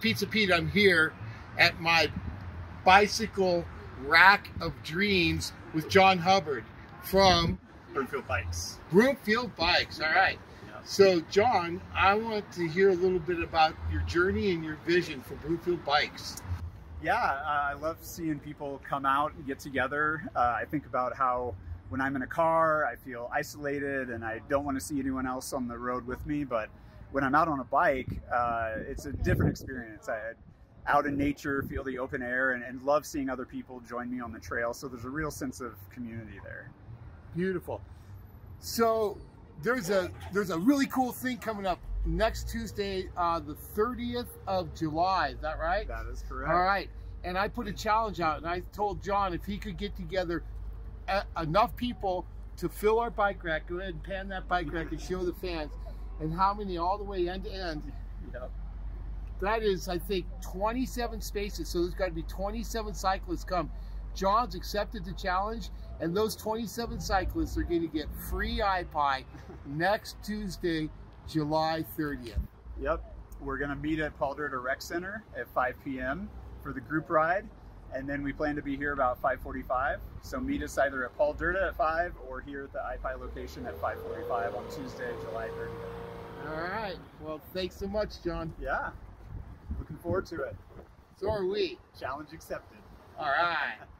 Pizza Pete. I'm here at my bicycle rack of dreams with John Hubbard from Broomfield Bikes. Broomfield Bikes. All right. Yeah. So, John, I want to hear a little bit about your journey and your vision for Broomfield Bikes. Yeah, uh, I love seeing people come out and get together. Uh, I think about how when I'm in a car, I feel isolated and I don't want to see anyone else on the road with me. But when I'm out on a bike, uh, it's a different experience. I out in nature, feel the open air, and, and love seeing other people join me on the trail. So there's a real sense of community there. Beautiful. So there's a there's a really cool thing coming up next Tuesday, uh, the 30th of July. Is that right? That is correct. All right. And I put a challenge out, and I told John if he could get together enough people to fill our bike rack, go ahead and pan that bike rack and show the fans, and how many all the way end to end. Yep. That is, I think, 27 spaces. So there's got to be 27 cyclists come. John's accepted the challenge, and those 27 cyclists are going to get free iPie next Tuesday, July 30th. Yep. We're going to meet at Paul Derda Rec Center at 5 p.m. for the group ride. And then we plan to be here about 5:45. So meet us either at Paul Derda at 5 or here at the iPie location at 5:45 on Tuesday, July 30th. All right. Well, thanks so much, John. Yeah. Looking forward to it. So are we. Challenge accepted. All right.